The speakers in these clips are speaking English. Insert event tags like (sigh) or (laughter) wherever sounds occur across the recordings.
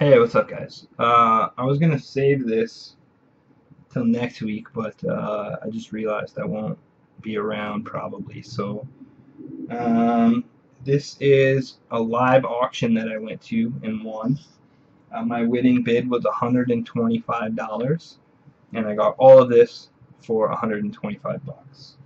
Hey, what's up, guys? Uh, I was gonna save this till next week, but uh, I just realized I won't be around probably. So, um, this is a live auction that I went to and won. Uh, my winning bid was $125, and I got all of this for 125 bucks.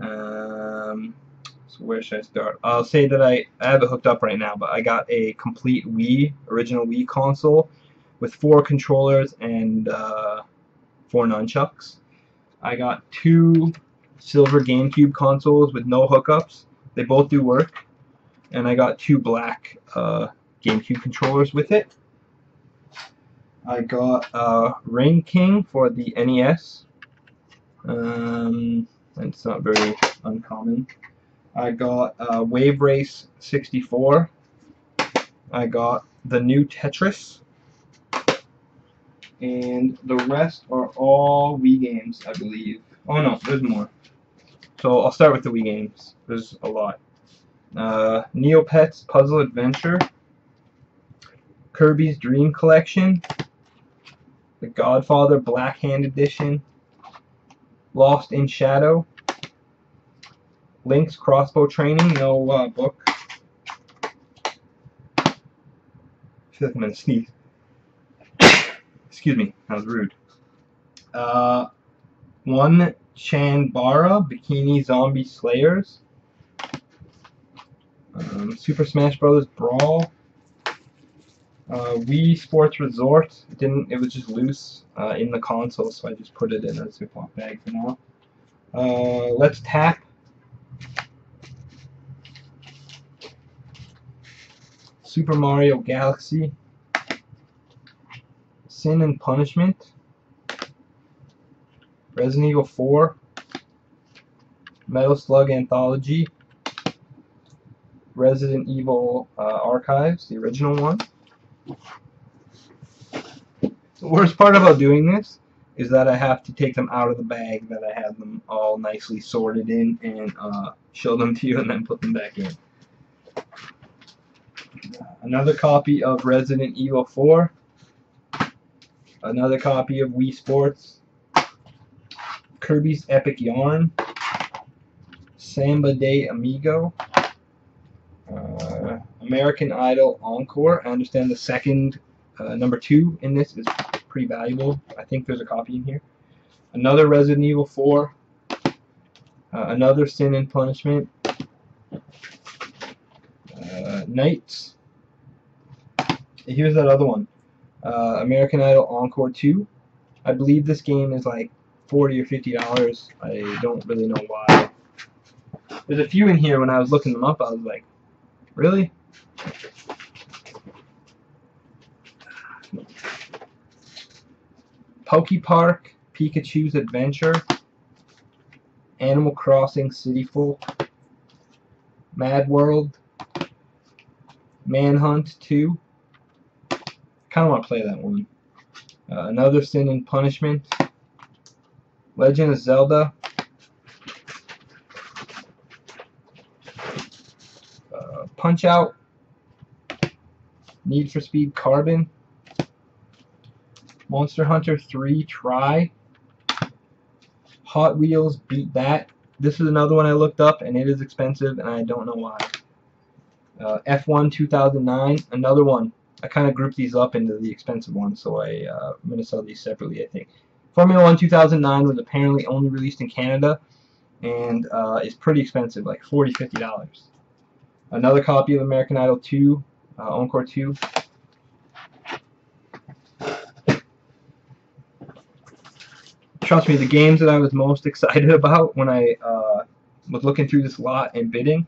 Um, so where should I start? I'll say that I, I have it hooked up right now, but I got a complete Wii, original Wii console with four controllers and uh, four nunchucks. I got two silver GameCube consoles with no hookups. They both do work. And I got two black uh, GameCube controllers with it. I got uh, Rain King for the NES. Um, it's not very uncommon. I got uh, Wave Race 64. I got the new Tetris. And the rest are all Wii games, I believe. Oh no, there's more. So I'll start with the Wii games. There's a lot. Uh, Neopets Puzzle Adventure. Kirby's Dream Collection. The Godfather Black Hand Edition. Lost in Shadow. Link's crossbow training, no uh, book. I feel like I'm gonna sneeze. Excuse me, that was rude. Uh, one Chanbara Bikini Zombie Slayers. Um, Super Smash Bros. Brawl. Uh, Wii Sports Resort. It didn't. It was just loose uh, in the console, so I just put it in a Ziploc bag for now. Uh, Let's Tap. Super Mario Galaxy, Sin and Punishment, Resident Evil 4, Metal Slug Anthology, Resident Evil uh, Archives, the original one. The worst part about doing this is that I have to take them out of the bag that I had them all nicely sorted in and uh, show them to you and then put them back in. Another copy of Resident Evil 4. Another copy of Wii Sports. Kirby's Epic Yarn. Samba de Amigo. Uh, American Idol Encore. I understand the second, uh, number two in this is pretty valuable. I think there's a copy in here. Another Resident Evil 4. Uh, another Sin and Punishment. Uh, NiGHTS. Here's that other one. Uh, American Idol Encore 2. I believe this game is like 40 or 50 dollars. I don't really know why. There's a few in here when I was looking them up. I was like, really? PokéPark, Pikachu's Adventure, Animal Crossing City Folk, Mad World, Manhunt 2. Kind of want to play that one. Uh, Another Sin and Punishment, Legend of Zelda, uh, Punch Out, Need for Speed Carbon, Monster Hunter 3 Tri, Hot Wheels Beat That. This is another one I looked up and it is expensive and I don't know why. Uh, F1 2009, another one. I kind of grouped these up into the expensive ones, so I, uh, I'm going to sell these separately, I think. Formula 1 2009 was apparently only released in Canada and uh, is pretty expensive, like $40, $50. Another copy of American Idol 2, uh, Encore 2. Trust me, the games that I was most (laughs) excited about when I uh, was looking through this lot and bidding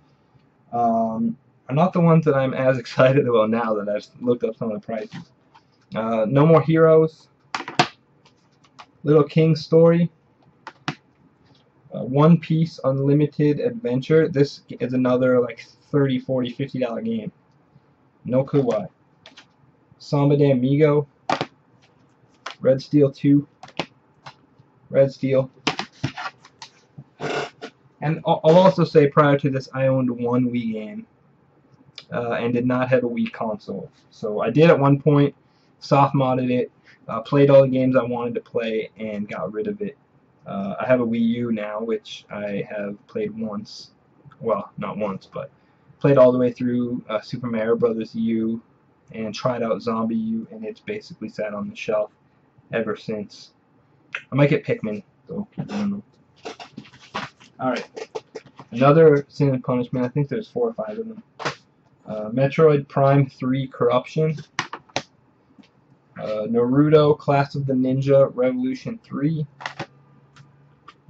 um, are not the ones that I'm as (laughs) excited about now that I've looked up some of the prices. Uh, no More Heroes, Little King Story, uh, One Piece Unlimited Adventure. This is another like 30, 40, 50 dollar game. No clue why. Samba de Amigo, Red Steel 2, Red Steel. And I'll also say prior to this I owned one Wii game uh, and did not have a Wii console. So I did at one point soft modded it, uh, played all the games I wanted to play, and got rid of it. Uh, I have a Wii U now, which I have played once. Well, not once, but played all the way through uh, Super Mario Brothers U and tried out Zombie U, and it's basically sat on the shelf ever since. I might get Pikmin, though. I don't know. Alright. Another Sin and Punishment. I think there's four or five of them. Uh, Metroid Prime 3 Corruption. Uh, Naruto Clash of the Ninja Revolution 3.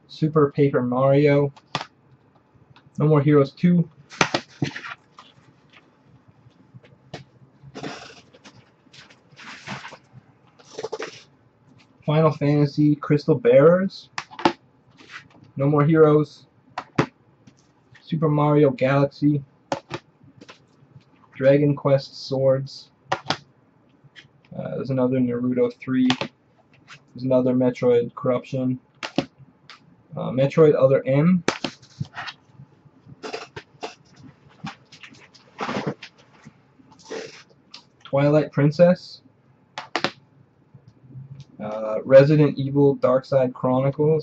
Super Paper Mario. No More Heroes 2. Final Fantasy Crystal Bearers. No More Heroes. Super Mario Galaxy. Dragon Quest Swords. Uh, there's another Naruto 3. There's another Metroid Corruption. Uh, Metroid Other M. Twilight Princess. Uh, Resident Evil Dark Side Chronicles.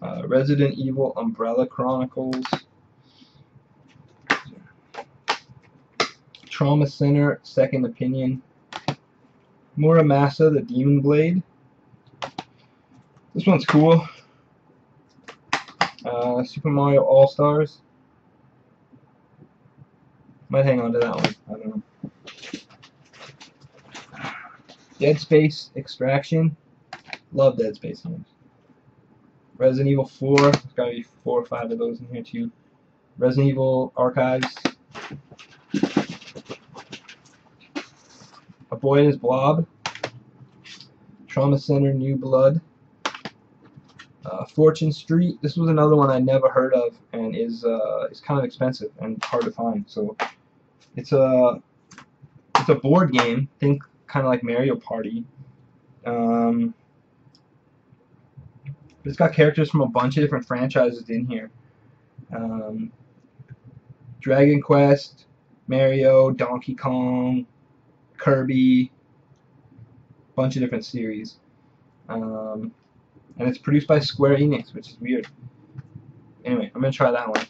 Uh, Resident Evil Umbrella Chronicles. Trauma Center Second Opinion. Muramasa the Demon Blade. This one's cool. Uh, Super Mario All Stars. Might hang on to that one. I don't know. Dead Space Extraction. Love Dead Space games. Resident Evil 4. There's got to be four or five of those in here too. Resident Evil Archives. A Boy and His Blob. Trauma Center New Blood. Uh, Fortune Street. This was another one I never heard of and is uh, is kind of expensive and hard to find. So it's a it's a board game. Think kind of like Mario Party. Um, it's got characters from a bunch of different franchises in here. Um, Dragon Quest, Mario, Donkey Kong, Kirby, bunch of different series. Um, and it's produced by Square Enix, which is weird. Anyway, I'm going to try that one.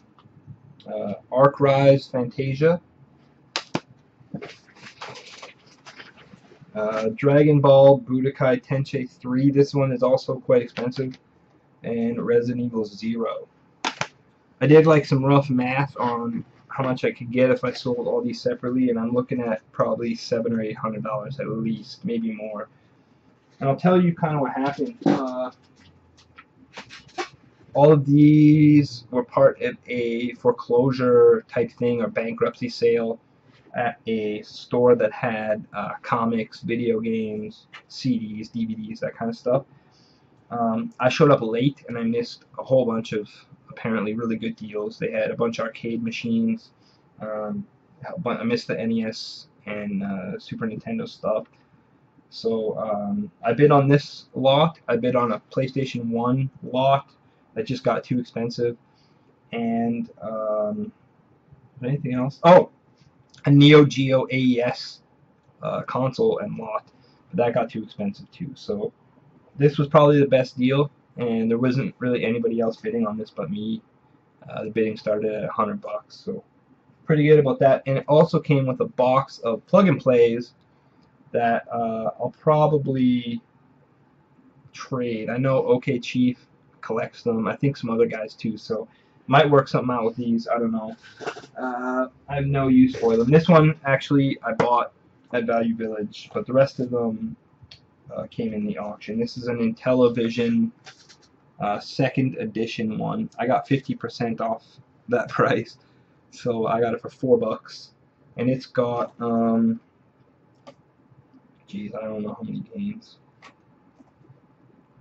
Uh, Arc Rise Fantasia. Uh, Dragon Ball Budokai Tenkaichi 3. This one is also quite expensive. And Resident Evil 0. I did like some rough math on how much I could get if I sold all these separately, and I'm looking at probably seven or eight hundred dollars at least, maybe more. And I'll tell you kind of what happened. Uh, all of these were part of a foreclosure type thing or bankruptcy sale at a store that had uh, comics, video games, CDs, DVDs, that kind of stuff. Um, I showed up late and I missed a whole bunch of apparently really good deals. They had a bunch of arcade machines. Um, I missed the NES and uh, Super Nintendo stuff. So um, I bid on this lot. I bid on a PlayStation 1 lot that just got too expensive. And um, anything else? Oh, a Neo Geo AES uh, console and lot. But that got too expensive too. So this was probably the best deal. And there wasn't really anybody else bidding on this but me. Uh, the bidding started at 100 bucks. So pretty good about that. And it also came with a box of plug and plays that uh, I'll probably trade. I know OK Chief collects them. I think some other guys too. So might work something out with these. I don't know. Uh, I have no use for them. This one actually I bought at Value Village, but the rest of them uh, came in the auction. This is an Intellivision uh, second edition one. I got 50% off that (laughs) price, so I got it for four bucks, and it's got um, geez, I don't know how many games.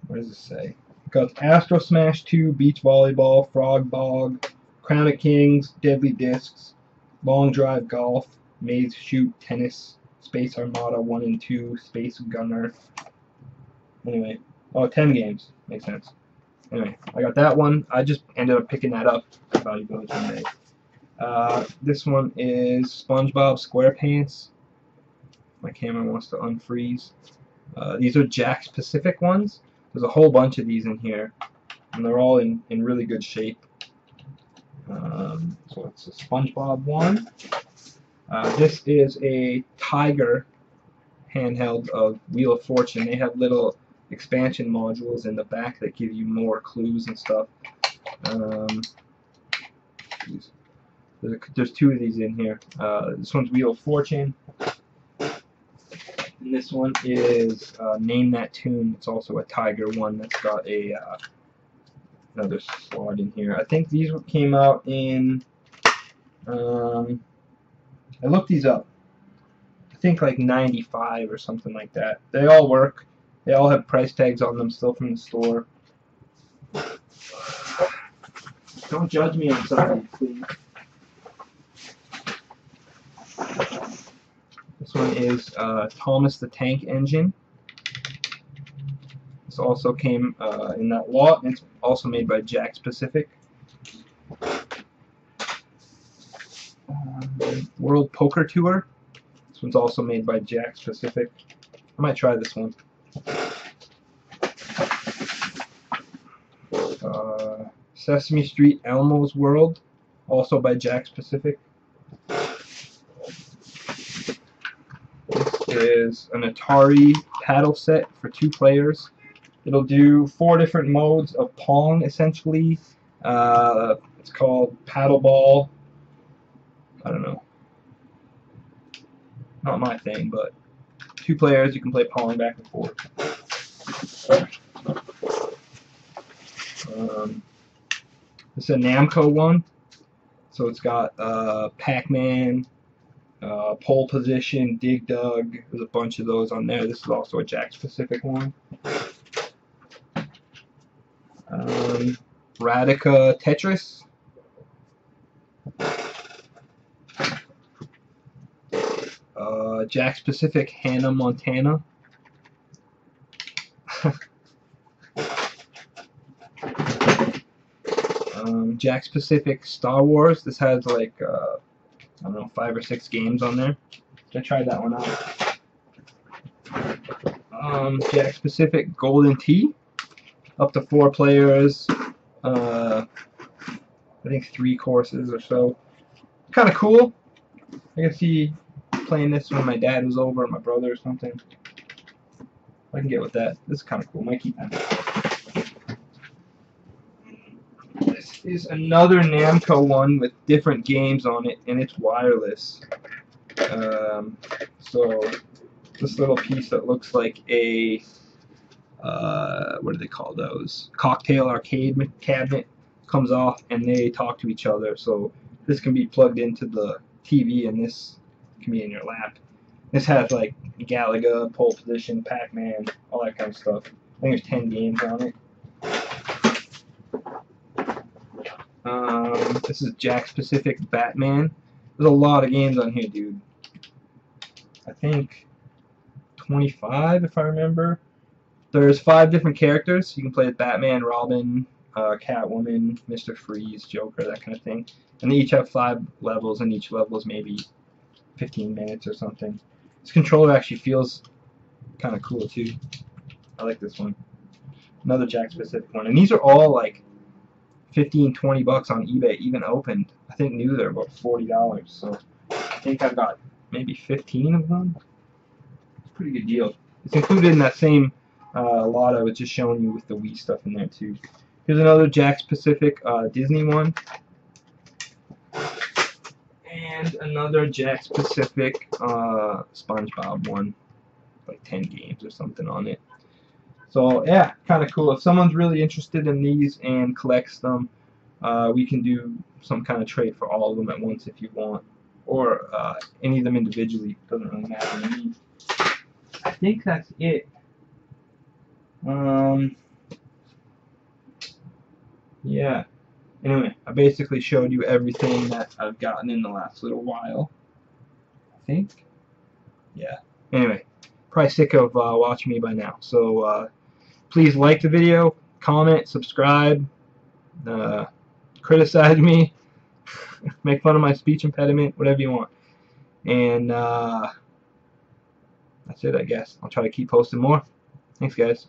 What does it say? It got Astro Smash 2, Beach Volleyball, Frog Bog, Crown of Kings, Deadly Discs, Long Drive Golf, Maze Shoot, Tennis, Space Armada 1 and 2, Space Gunner. Anyway, oh, 10 games. Makes sense. Anyway, I got that one. I just ended up picking that up Value Village one day. Uh, this one is SpongeBob SquarePants. my camera wants to unfreeze. Uh, these are Jakks Pacific ones. There's a whole bunch of these in here, and they're all in, in really good shape. Um, so it's a SpongeBob one. Uh, this is a Tiger handheld of Wheel of Fortune. They have little expansion modules in the back that give you more clues and stuff. Um, there's, two of these in here. Uh, this one's Wheel of Fortune. And this one is uh, Name That Tune. It's also a Tiger one that's got a uh, another slot in here. I think these came out in. Um, I looked these up. I think like 95 or something like that. They all work. They all have price tags on them still from the store. Don't judge me on something, please. This one is uh, Thomas the Tank Engine. This also came uh, in that lot, and it's also made by Jakks Pacific. Um, World Poker Tour. This one's also made by Jakks Pacific. I might try this one. Uh, Sesame Street Elmo's World, also by Jakks Pacific. This is an Atari paddle set for two players. It'll do four different modes of Pong, essentially. Uh, it's called Paddleball. I don't know. Not my thing, but two players, you can play Pong back and forth. Um, is a Namco one. So it's got uh, Pac-Man, uh, Pole Position, Dig Dug. There's a bunch of those on there. This is also a Jakks Pacific one um, Radica Tetris. Uh, Jakks Pacific Hannah Montana. (laughs) um, Jakks Pacific Star Wars. This has like uh, I don't know five or six games on there. I tried that one out. Um, Jakks Pacific Golden Tee up to four players. Uh, I think three courses or so. Kind of cool. I can see playing this when my dad was over, my brother or something. I can get with that. This is kind of cool. That. This is another Namco one with different games on it, and it's wireless. Um, so this little piece that looks like a uh, what do they call those? Cocktail arcade cabinet comes off and they talk to each other. So this can be plugged into the TV and this can be in your lap. This has like Galaga, pole position, Pac-Man, all that kind of stuff. I think there's 10 games on it. Um, this is Jakks Pacific Batman. There's a lot of games on here, dude. I think 25 if I remember. There's five different characters. You can play as Batman, Robin, uh, Catwoman, Mr. Freeze, Joker, that kind of thing. And they each have five levels, and each level is maybe 15 minutes or something. This controller actually feels kind of cool too. I like this one. Another Jakks Pacific one. And these are all like 15, 20 bucks on eBay, even opened. I think new they're about $40. So I think I've got maybe 15 of them. It's a pretty good deal. It's included in that same uh, lot I was just showing you with the Wii stuff in there too. Here's another Jakks Pacific uh, Disney one. And another Jakks Pacific uh, SpongeBob one. Like 10 games or something on it. So yeah, kind of cool. If someone's really interested in these and collects them, uh, we can do some kind of trade for all of them at once if you want. Or uh, any of them individually. Doesn't really matter to me. I think that's it. Um, yeah. Anyway, I basically showed you everything that I've gotten in the last little while. I think. Yeah. Anyway, probably sick of uh, watching me by now. So uh, please like the video, comment, subscribe, uh, criticize me, (laughs) make fun of my speech impediment, whatever you want. And uh, that's it, I guess. I'll try to keep posting more. Thanks, guys.